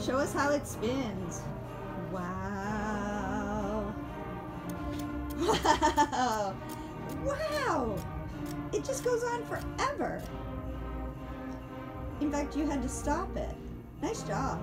Show us how it spins. Wow. Wow. Wow. It just goes on forever. In fact, you had to stop it. Nice job.